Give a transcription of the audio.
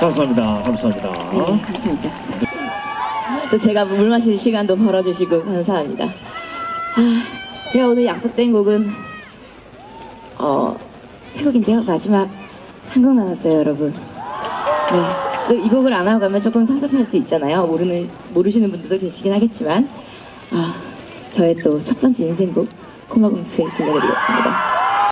감사합니다. 감사합니다. 네, 감사합니다. 또 제가 물 마실 시간도 벌어주시고 감사합니다. 아, 제가 오늘 약속된 곡은 어, 세 곡인데요. 마지막 한 곡 남았어요, 여러분. 네. 또이 곡을 안 하고 가면 조금 섭섭할 수 있잖아요. 모르는, 모르시는 분들도 계시긴 하겠지만, 아, 저의 또 첫 번째 인생곡, 코마공칠 들려드리겠습니다.